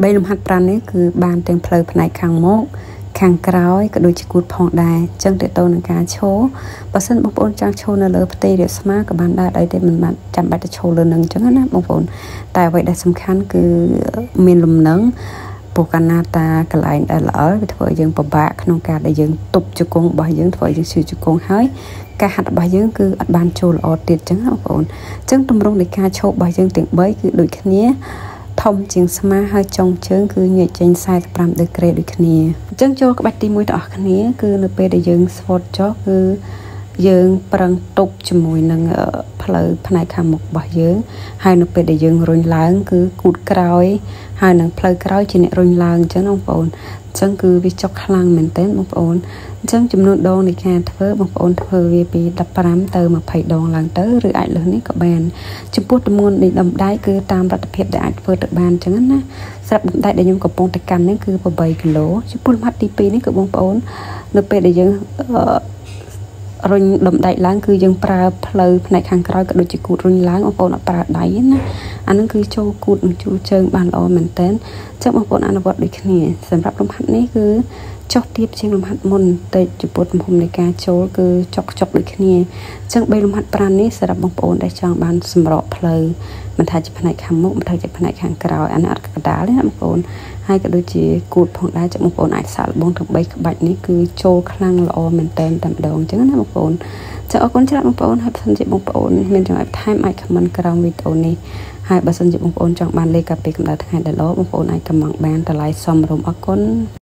3លំហាត់ប្រាណនេះគឺបានទាំងផ្លូវផ្នែកខាងមុខខាងក្រោយក៏ដូចជាគូតផងដែរអញ្ចឹងតើតើនឹងការឈរបើសិនបងប្អូនចង់ឈរនៅលើផ្ទៃរាបស្មើក៏បានដែរដោយតែមិនបាច់ចាំបាច់ទៅឈរលើនឹងអញ្ចឹងណាបងប្អូនតែអ្វីដែលសំខាន់គឺមានលំនឹងព្រោះកាលណាតាកន្លែងដែលល្អវាធ្វើឲ្យយើងពិបាកក្នុងការដែលយើងទប់ជង្គង់របស់យើងធ្វើឲ្យយើងឈឺជង្គង់ហើយការហាត់របស់យើងគឺអត់បានចូលល្អទៀតអញ្ចឹងណាបងប្អូនអញ្ចឹងទម្រង់នៃការឈររបស់យើងទាំង3គឺដូចគ្នា ធំជាងស្មាហើយចុងជើងគឺញែកចេញ45ដឺក្រេដូចគ្នាអញ្ចឹងចូលក្បាច់ទី1ទាំងអស់គ្នា គឺនៅពេលដែលយើងស្វត់ចុះគឺយើងប្រឹងទប់ជាមួយនឹង ផ្លូវផ្នែកខាងមុខរបស់យើងហើយនៅពេលដែលយើងរុញឡើង គឺគូតក្រោយ ហើយនឹងផ្លូវក្រោយជាអ្នករុញឡើងអញ្ចឹងបងប្អូនអញ្ចឹងគឺវាចុកខ្លាំងមែនទែនបងប្អូនអញ្ចឹងចំនួនដងនៃការធ្វើបងប្អូនធ្វើវាពី15ទៅ20ដងឡើងទៅឬអាចលើសនេះក៏បានចំពោះទម្ងន់នៃដុំដៃគឺតាមលទ្ធភាពដែលអាចធ្វើទៅបានអញ្ចឹងណាស្រាប់ដុំដៃដែលខ្ញុំកំពុងតែកាន់នេះគឺ8គីឡូចំពោះលំហាត់ទី2នេះគឺបងប្អូន នៅពេលដែលយើង រុញដុំដៃឡើងគឺយើងប្រើផ្លូវផ្នែកខាងក្រោយក៏ដូចជាគូតរុញឡើងបងប្អូនអត់ប្រើដៃណាអានឹងគឺចូលគូតនឹងជួជើងបានល្អមែនតើចឹងបងប្អូនអនុវត្តដូចគ្នាសម្រាប់លំហាត់នេះគឺ ចុះទៀតជាងលំហាត់មុនតែចំពោះទំហំនៃការចូលគឺចុកចុកដូចគ្នាអញ្ចឹង3លំហាត់ប្រាណនេះសម្រាប់បងប្អូនដែលចង់បានសម្រកផ្លូវមិនថាជាផ្នែកខាងមុខមិនថាជាផ្នែកខាងក្រោយអានេះអត់កដាលទេណាបងប្អូនហើយក៏ដូចជាគូតផងដែរចាំបងប្អូនអាចសាកល្បងទាំង3ក្បាច់នេះគឺចូលខ្លាំងល្អមែនតែនតែម្ដងអញ្ចឹងណាបងប្អូនចាអរគុណច្រើនបងប្អូនហើយបើសិនជាបងប្អូនមានចំណុចថែមអាចខមមិនក្រោមវីដេអូនេះហើយបើសិនជាបងប្អូនចង់បានលេខកាពីកម្ដៅថ្ងៃដែលល្អបងប្អូនអាចកំងបានតម្លៃសមរម្យអរគុណ